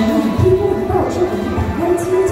神让你突破的道，让你打开。